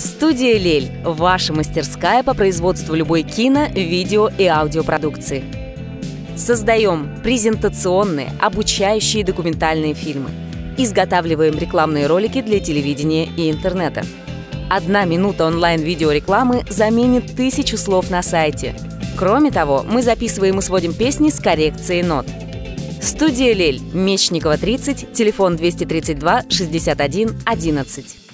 Студия «Лель» – ваша мастерская по производству любой кино, видео и аудиопродукции. Создаем презентационные, обучающие документальные фильмы. Изготавливаем рекламные ролики для телевидения и интернета. Одна минута онлайн-видеорекламы заменит тысячу слов на сайте. Кроме того, мы записываем и сводим песни с коррекцией нот. Студия «Лель», Мечникова, 30, телефон 232 61 11.